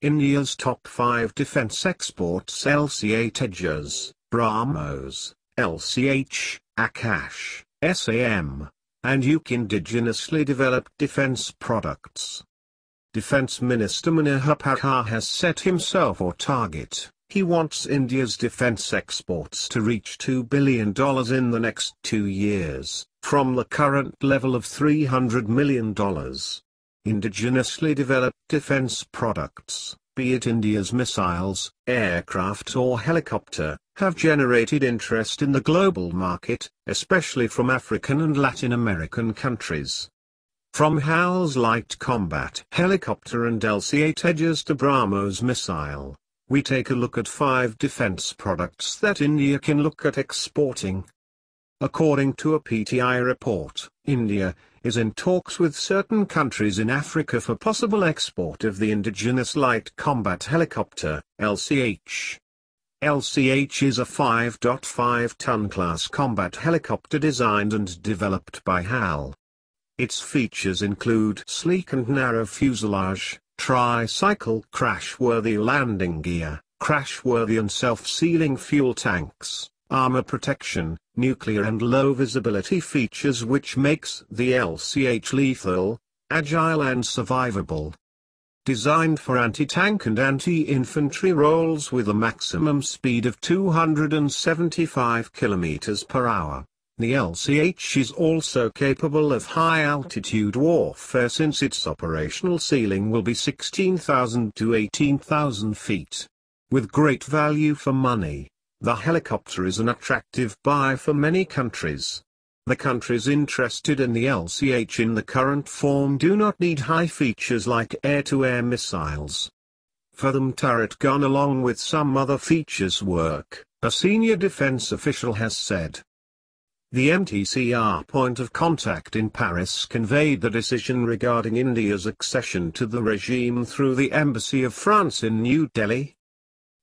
India's top 5 defense exports LCA Tejas, BrahMos, LCH, Akash, SAM, and AEW&C indigenously developed defense products. Defense Minister Manohar Parrikar has set himself a target. He wants India's defense exports to reach $2 billion in the next two years, from the current level of $300 million. Indigenously developed defense products, be it India's missiles, aircraft or helicopter, have generated interest in the global market, especially from African and Latin American countries. From HAL's light combat helicopter and LCA Tejas to BrahMos missile, we take a look at five defense products that India can look at exporting. According to a PTI report, India is in talks with certain countries in Africa for possible export of the indigenous light combat helicopter, LCH. LCH is a 5.5-ton class combat helicopter designed and developed by HAL. Its features include sleek and narrow fuselage, tricycle crash-worthy landing gear, crash-worthy and self-sealing fuel tanks, armor protection, nuclear and low visibility features which makes the LCH lethal, agile and survivable designed for anti-tank and anti-infantry roles with a maximum speed of 275 km per hour. The LCH is also capable of high-altitude warfare since its operational ceiling will be 16,000 to 18,000 feet. With great value for money, the helicopter is an attractive buy for many countries. The countries interested in the LCH in the current form do not need high features like air-to-air -air missiles. For them turret gun along with some other features work, a senior defense official has said. The MTCR point of contact in Paris conveyed the decision regarding India's accession to the regime through the Embassy of France in New Delhi.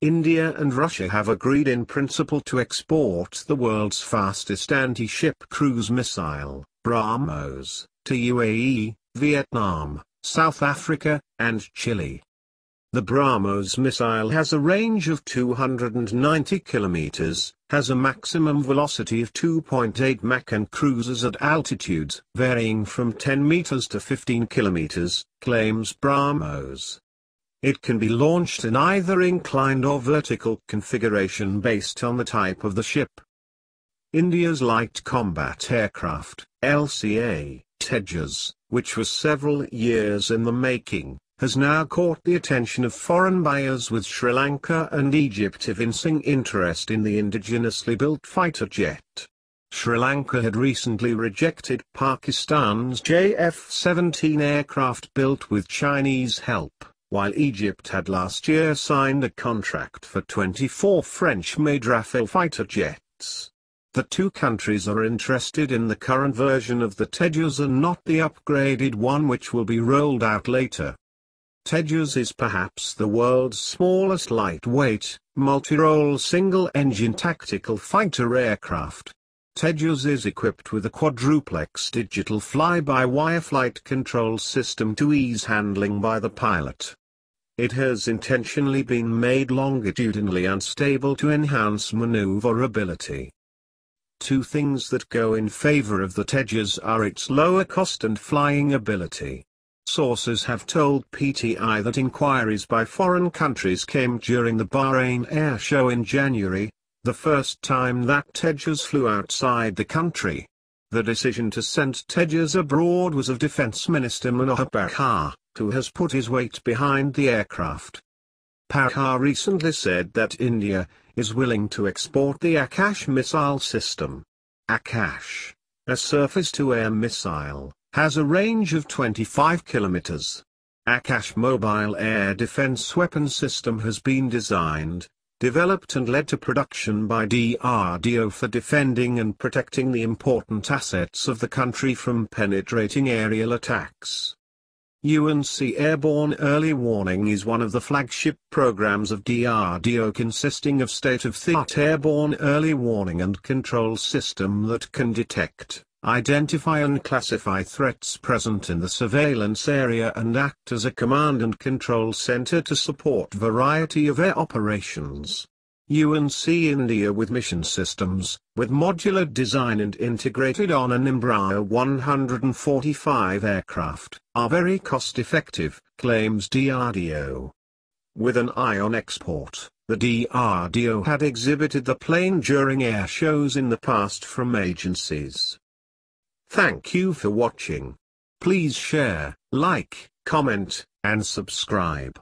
India and Russia have agreed in principle to export the world's fastest anti-ship cruise missile, BrahMos, to UAE, Vietnam, South Africa, and Chile. The BrahMos missile has a range of 290 kilometers, has a maximum velocity of 2.8 Mach and cruises at altitudes varying from 10 meters to 15 kilometers, claims BrahMos. It can be launched in either inclined or vertical configuration based on the type of the ship. India's Light Combat Aircraft, LCA, Tejas, which was several years in the making, has now caught the attention of foreign buyers with Sri Lanka and Egypt evincing interest in the indigenously built fighter jet. Sri Lanka had recently rejected Pakistan's JF-17 aircraft built with Chinese help while Egypt had last year signed a contract for 24 French-made Rafale fighter jets. The two countries are interested in the current version of the Tejas and not the upgraded one which will be rolled out later. Tejas is perhaps the world's smallest lightweight, multi-role single-engine tactical fighter aircraft. Tejas is equipped with a quadruplex digital fly-by-wire flight control system to ease handling by the pilot. It has intentionally been made longitudinally unstable to enhance maneuverability. Two things that go in favor of the Tejas are its lower cost and flying ability. Sources have told PTI that inquiries by foreign countries came during the Bahrain Air Show in January, the first time that Tejas flew outside the country. The decision to send Tejas abroad was of Defense Minister Manohar Parrikar, who has put his weight behind the aircraft. Parrikar recently said that India is willing to export the Akash missile system. Akash, a surface-to-air missile, has a range of 25 kilometers. Akash mobile air defense weapon system has been designed, developed and led to production by DRDO for defending and protecting the important assets of the country from penetrating aerial attacks. AEW&C Airborne Early Warning is one of the flagship programs of DRDO consisting of state-of-the-art airborne early warning and control system that can detect, identify and classify threats present in the surveillance area and act as a command and control center to support variety of air operations. AEW&C India with mission systems, with modular design and integrated on an Embraer 145 aircraft, are very cost-effective, claims DRDO. With an eye on export, the DRDO had exhibited the plane during air shows in the past from agencies. Thank you for watching. Please share, like, comment, and subscribe.